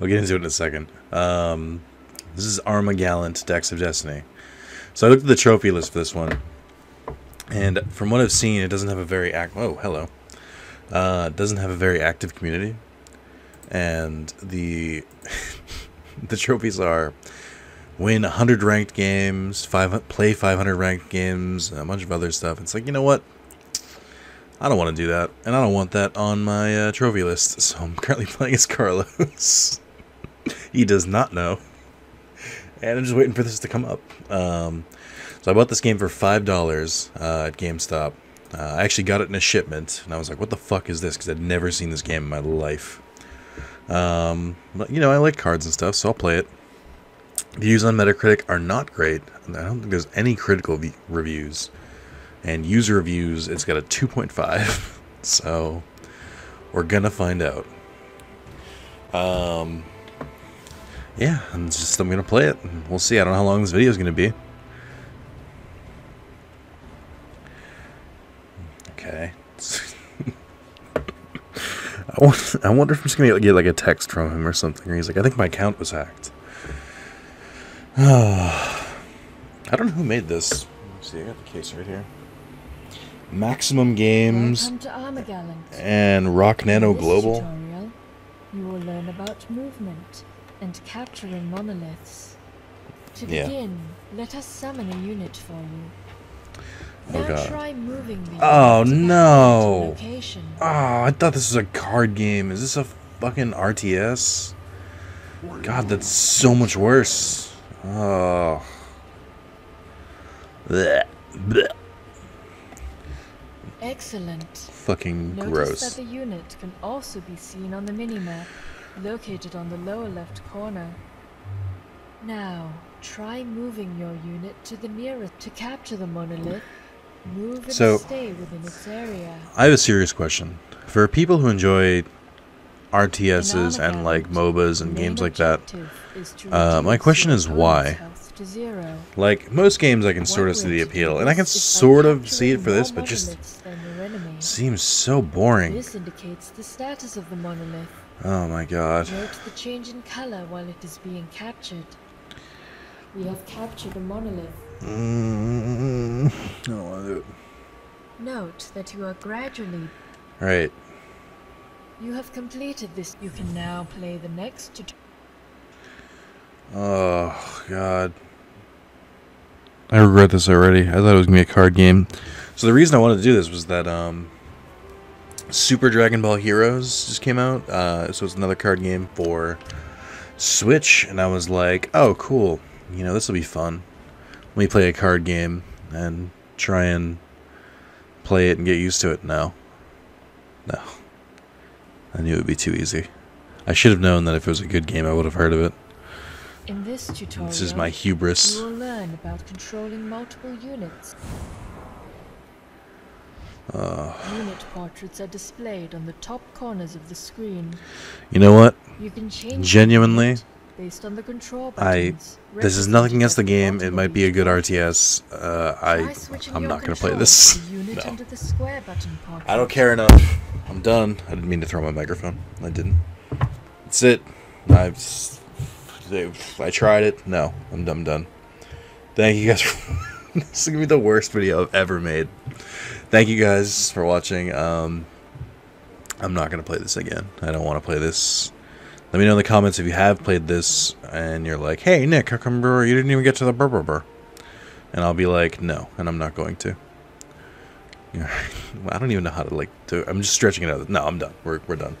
I'll get into it in a second. Um, this is Armagallant Decks of Destiny. So I looked at the trophy list for this one, and from what I've seen, it doesn't have a very act. Oh, hello. Uh, doesn't have a very active community, and the the trophies are win 100 ranked games, five play 500 ranked games, a bunch of other stuff. It's like you know what? I don't want to do that, and I don't want that on my uh, trophy list. So I'm currently playing as Carlos. he does not know, and I'm just waiting for this to come up. Um, so I bought this game for five dollars uh, at GameStop. Uh, I actually got it in a shipment, and I was like, "What the fuck is this?" Because I'd never seen this game in my life. Um, but you know, I like cards and stuff, so I'll play it. Views on Metacritic are not great. I don't think there's any critical reviews and user reviews it's got a 2.5 so we're gonna find out. Um yeah i'm just i'm gonna play it we'll see. I don't know how long this video is gonna be. Okay. I wonder, I wonder if i'm just gonna get like a text from him or something or he's like i think my account was hacked. I don't know who made this. Let's see i got the case right here Maximum Games Welcome to Armagallant. and Rock Nano Global. tutorial, you will learn about movement and capturing monoliths. To Yeah. begin, let us summon a unit for you. Oh, now God. try moving the Oh, no. Oh, I thought this was a card game. Is this a fucking RTS? God, that's so much worse. Ah. Oh. Blech. Blech. Excellent. Fucking Notice gross. that the unit can also be seen on the minimap, located on the lower left corner. Now, try moving your unit to the nearest to capture the monolith. Move and So- stay within its area. I have a serious question. For people who enjoy RTSs and like MOBAs and games like that, objective is to uh, my question is why? health to zero. like most games, I can sort of see the appeal, and I can this is by sort of see it for this, but just monoliths than your enemy. Seems so boring. This indicates the status of the monolith. Oh my god. Note the change in color while it is being captured. We have captured a monolith. Mm, I don't want to do it. Note that you are gradually. Right. You have completed this. You can now play the next tutorial. Oh god. I regret this already. I thought it was gonna be a card game. So the reason I wanted to do this was that um Super Dragon Ball Heroes just came out. Uh so it's another card game for Switch and I was like, "Oh, cool. You know, this will be fun. Let me play a card game and try and play it and get used to it." No. No. I knew it would be too easy. I should have known that if it was a good game, I would have heard of it. In this tutorial, This is my hubris. you will learn about controlling multiple units. Uh, Unit portraits are displayed on the top corners of the screen. you know what? You can change Genuinely, based on the control I- This is nothing against the game. It might be a good. RTS. Uh, I I'm not gonna play this. to the unit No. under the square button portrait. I don't care enough. I'm done. I didn't mean to throw my microphone. I didn't. That's it. I've s- I tried it. No, I'm done. Done. Thank you guys. For, this is gonna be the worst video I've ever made. Thank you guys for watching. Um, I'm not gonna play this again. I don't want to play this. Let me know in the comments if you have played this and you're like, "Hey Nick, how come you didn't even get to the burr burr burr?" And I'll be like, "No," and I'm not going to. I don't even know how to like. I'm just stretching it out. No, I'm done. We're we're done.